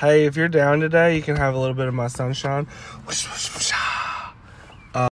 Hey, if you're down today, you can have a little bit of my sunshine. Ah.